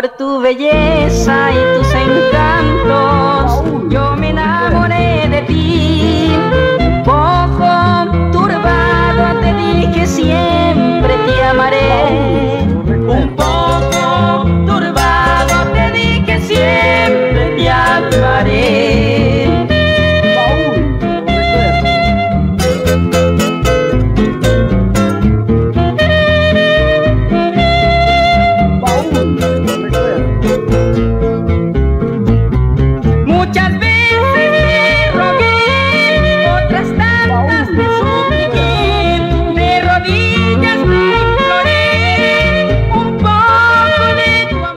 por tu belleza y tu sentido